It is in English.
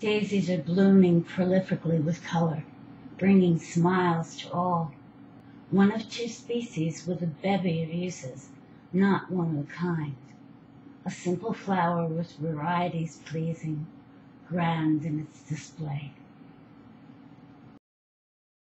Daisies are blooming prolifically with color, bringing smiles to all. One of two species with a bevy of uses, not one of a kind. A simple flower with varieties pleasing, grand in its display.